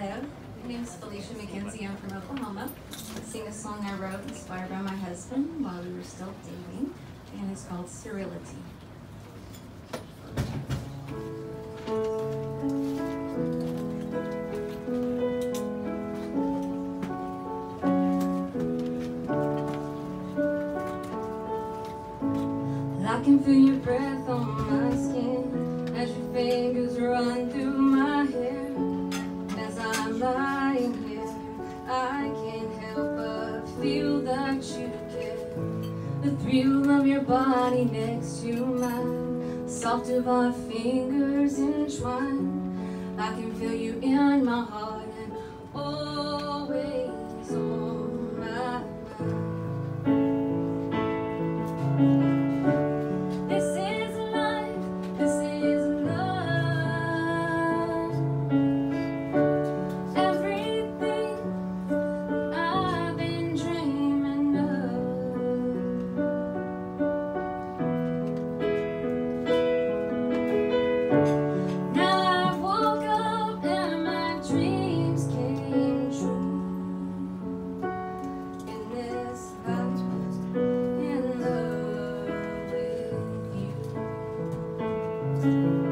My name is Felisha McKenzie. I'm from Oklahoma. I sing a song I wrote inspired by my husband while we were still dating, and it's called Surreality. I can feel your breath on my skin as your fingers run through The thrill of your body next to mine, soft of our fingers entwined. I can feel you in my heart and always I